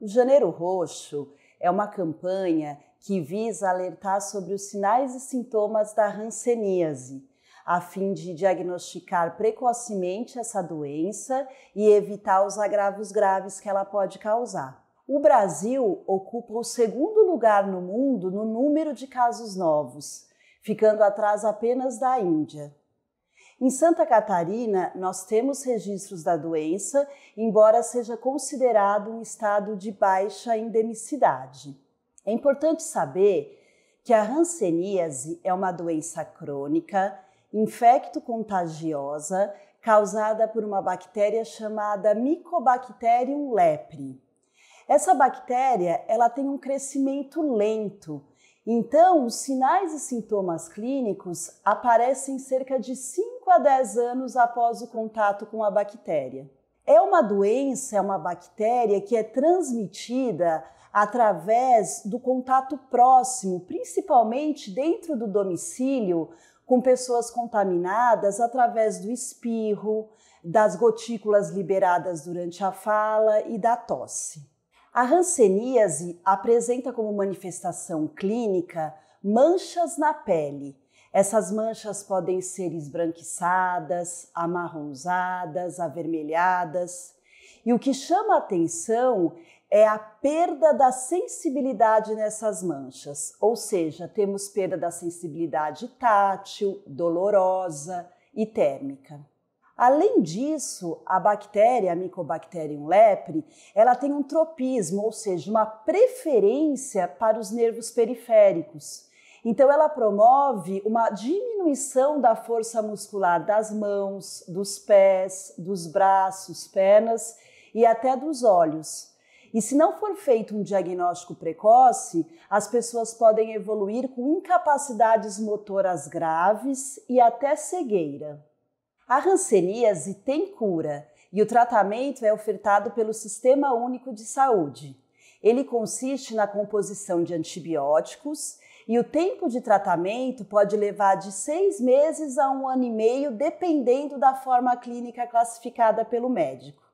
O Janeiro Roxo é uma campanha que visa alertar sobre os sinais e sintomas da hanseníase, a fim de diagnosticar precocemente essa doença e evitar os agravos graves que ela pode causar. O Brasil ocupa o segundo lugar no mundo no número de casos novos, ficando atrás apenas da Índia. Em Santa Catarina, nós temos registros da doença, embora seja considerado um estado de baixa endemicidade. É importante saber que a hanseníase é uma doença crônica, infecto-contagiosa, causada por uma bactéria chamada Mycobacterium lepre. Essa bactéria, ela tem um crescimento lento então, os sinais e sintomas clínicos aparecem cerca de 5 a 10 anos após o contato com a bactéria. É uma doença, é uma bactéria que é transmitida através do contato próximo, principalmente dentro do domicílio, com pessoas contaminadas através do espirro, das gotículas liberadas durante a fala e da tosse. A hanseníase apresenta como manifestação clínica manchas na pele. Essas manchas podem ser esbranquiçadas, amarronzadas, avermelhadas. E o que chama atenção é a perda da sensibilidade nessas manchas, ou seja, temos perda da sensibilidade tátil, dolorosa e térmica. Além disso, a bactéria, a Mycobacterium lepre, ela tem um tropismo, ou seja, uma preferência para os nervos periféricos. Então, ela promove uma diminuição da força muscular das mãos, dos pés, dos braços, pernas e até dos olhos. E se não for feito um diagnóstico precoce, as pessoas podem evoluir com incapacidades motoras graves e até cegueira. A hanseníase tem cura e o tratamento é ofertado pelo Sistema Único de Saúde. Ele consiste na composição de antibióticos e o tempo de tratamento pode levar de seis meses a um ano e meio, dependendo da forma clínica classificada pelo médico.